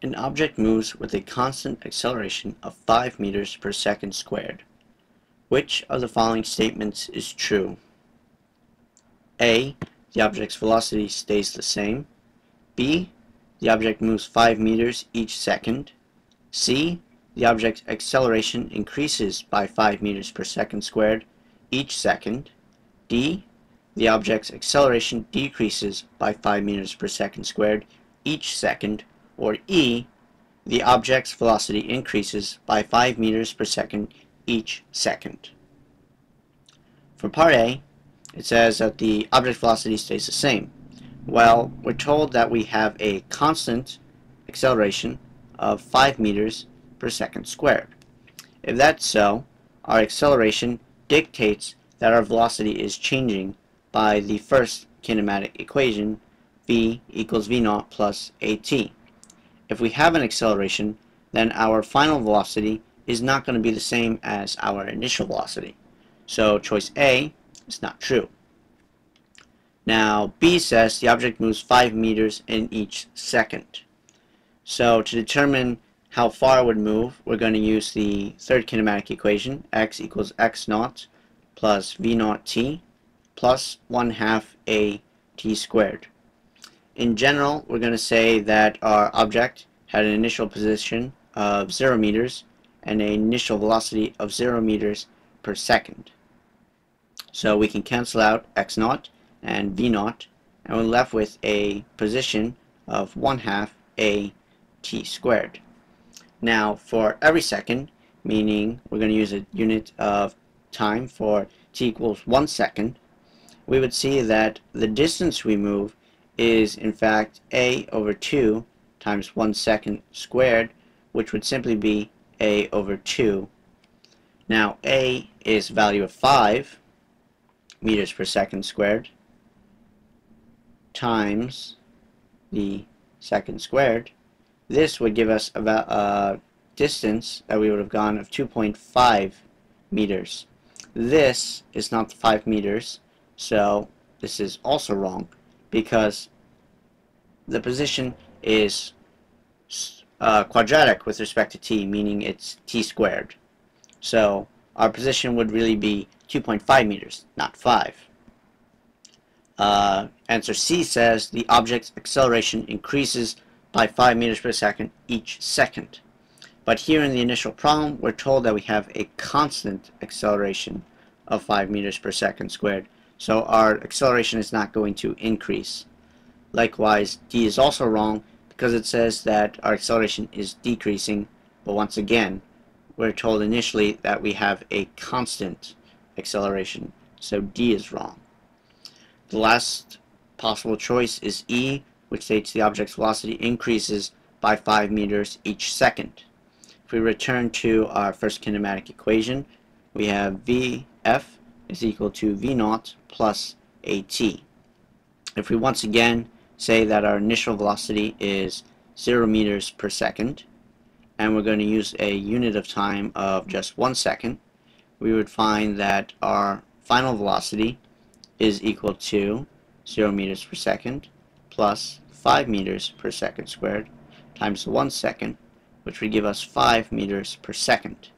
An object moves with a constant acceleration of 5 meters per second squared. Which of the following statements is true? A. The object's velocity stays the same. B. The object moves 5 meters each second. C. The object's acceleration increases by 5 meters per second squared each second. D. The object's acceleration decreases by 5 meters per second squared each second or E, the object's velocity increases by 5 meters per second each second. For part A, it says that the object velocity stays the same. Well, we're told that we have a constant acceleration of 5 meters per second squared. If that's so, our acceleration dictates that our velocity is changing by the first kinematic equation, v equals v naught plus at. If we have an acceleration, then our final velocity is not going to be the same as our initial velocity. So choice A is not true. Now B says the object moves 5 meters in each second. So to determine how far it would move, we're going to use the third kinematic equation, x equals x naught plus v naught t plus 1 half a t squared. In general, we're going to say that our object had an initial position of 0 meters and an initial velocity of 0 meters per second. So we can cancel out x naught and v naught and we're left with a position of 1 half a t squared. Now for every second, meaning we're going to use a unit of time for t equals 1 second, we would see that the distance we move is in fact a over 2 times 1 second squared, which would simply be a over 2. Now a is value of 5 meters per second squared times the second squared. This would give us about a distance that we would have gone of 2.5 meters. This is not 5 meters, so this is also wrong because the position is uh, quadratic with respect to t, meaning it's t squared. So our position would really be 2.5 meters, not 5. Uh, answer C says the object's acceleration increases by 5 meters per second each second. But here in the initial problem, we're told that we have a constant acceleration of 5 meters per second squared. So our acceleration is not going to increase. Likewise, D is also wrong because it says that our acceleration is decreasing, but once again, we're told initially that we have a constant acceleration, so D is wrong. The last possible choice is E, which states the object's velocity increases by 5 meters each second. If we return to our first kinematic equation, we have Vf is equal to V naught plus AT. If we once again say that our initial velocity is 0 meters per second, and we're going to use a unit of time of just 1 second, we would find that our final velocity is equal to 0 meters per second plus 5 meters per second squared times 1 second, which would give us 5 meters per second.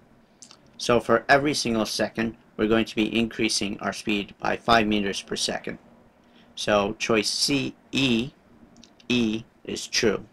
So for every single second, we're going to be increasing our speed by 5 meters per second. So choice C, E, E is true.